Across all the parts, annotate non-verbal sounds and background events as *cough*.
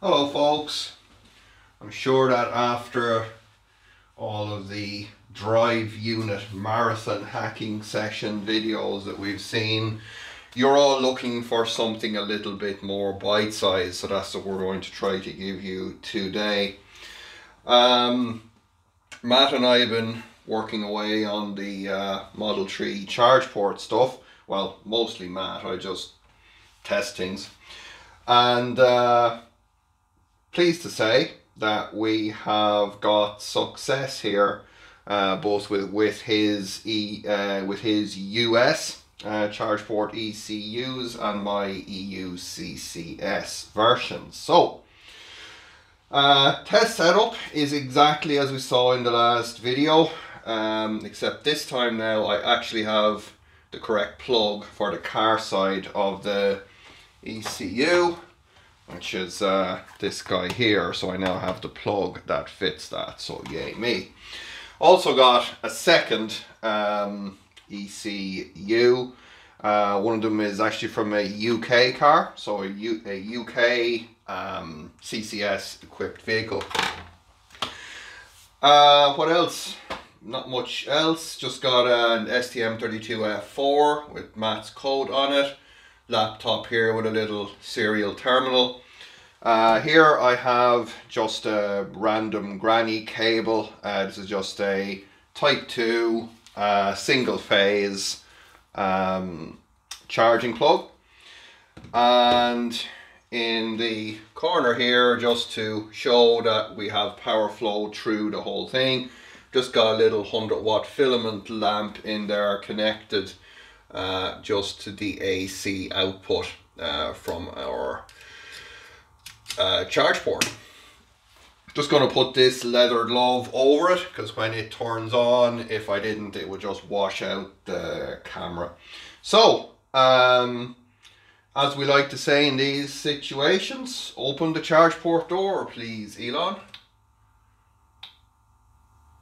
Hello folks, I'm sure that after all of the drive unit marathon hacking session videos that we've seen you're all looking for something a little bit more bite-sized so that's what we're going to try to give you today. Um, Matt and I have been working away on the uh, Model 3 charge port stuff well mostly Matt I just test things and uh, pleased to say that we have got success here uh, both with with his e uh, with his US uh, charge port ECUs and my EU CCS version. So uh, test setup is exactly as we saw in the last video um, except this time now I actually have the correct plug for the car side of the ECU which is uh, this guy here so I now have the plug that fits that so yay me. Also got a second um, ECU uh, one of them is actually from a UK car so a, U a UK um, CCS equipped vehicle uh, what else not much else just got an STM32F4 with Matt's code on it laptop here with a little serial terminal. Uh, here I have just a random granny cable. Uh, this is just a type 2 uh, single phase um, charging plug. And in the corner here, just to show that we have power flow through the whole thing, just got a little 100 watt filament lamp in there connected uh, just to the AC output uh, from our uh, charge port. Just going to put this leather glove over it because when it turns on, if I didn't, it would just wash out the camera. So, um, as we like to say in these situations, open the charge port door, please, Elon.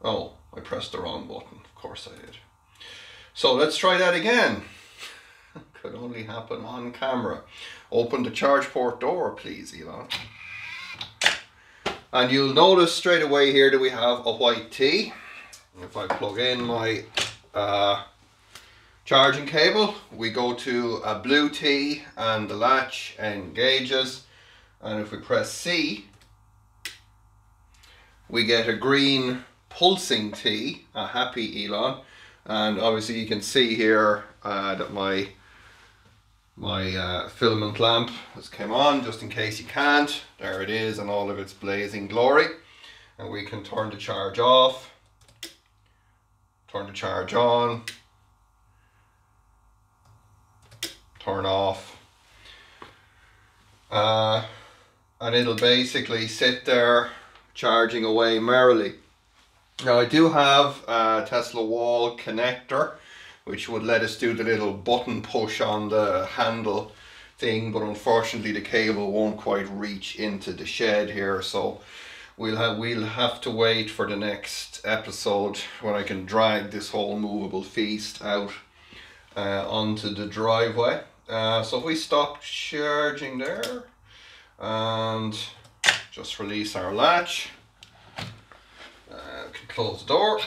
Oh, I pressed the wrong button. Of course I did. So let's try that again. *laughs* Could only happen on camera. Open the charge port door, please, Elon. And you'll notice straight away here that we have a white T. If I plug in my uh, charging cable, we go to a blue T and the latch engages. And if we press C, we get a green pulsing T, a happy Elon and obviously you can see here uh, that my my uh, filament lamp has came on just in case you can't. There it is and all of its blazing glory. And we can turn the charge off. Turn the charge on. Turn off. Uh, and it'll basically sit there charging away merrily. Now I do have a Tesla wall connector which would let us do the little button push on the handle thing but unfortunately the cable won't quite reach into the shed here so we'll have we'll have to wait for the next episode when I can drag this whole movable feast out uh, onto the driveway uh, so if we stop charging there and just release our latch uh, can close the door.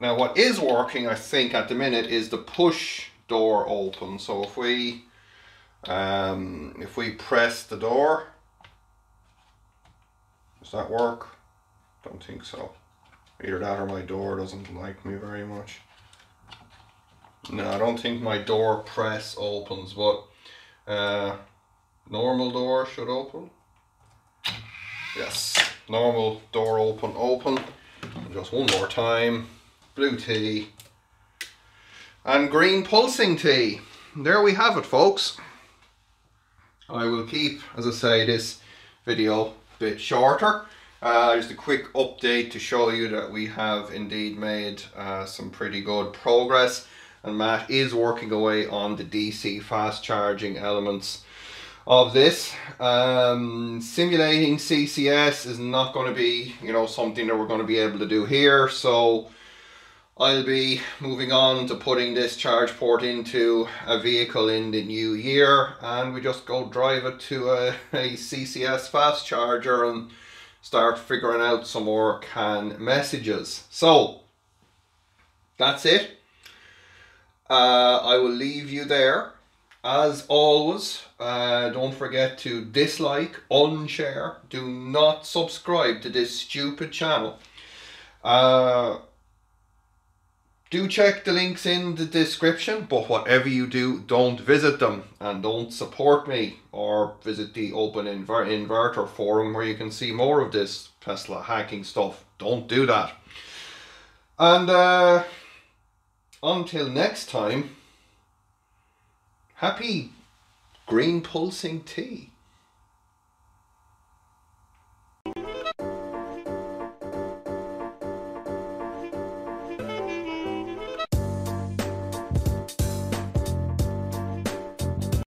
Now what is working, I think, at the minute is the push door open. So if we um, if we press the door, does that work? Don't think so. Either that or my door doesn't like me very much. No, I don't think my door press opens, but uh, normal door should open. Yes normal door open open and just one more time blue T, and green pulsing T. there we have it folks I will keep as I say this video a bit shorter uh, just a quick update to show you that we have indeed made uh, some pretty good progress and Matt is working away on the DC fast charging elements of this. Um, simulating CCS is not going to be, you know, something that we're going to be able to do here. So I'll be moving on to putting this charge port into a vehicle in the new year and we just go drive it to a, a CCS fast charger and start figuring out some more CAN messages. So that's it. Uh, I will leave you there. As always, uh, don't forget to dislike, unshare, do not subscribe to this stupid channel. Uh, do check the links in the description, but whatever you do, don't visit them and don't support me or visit the Open Inver Inverter forum where you can see more of this Tesla hacking stuff. Don't do that. And uh, until next time, happy green pulsing T.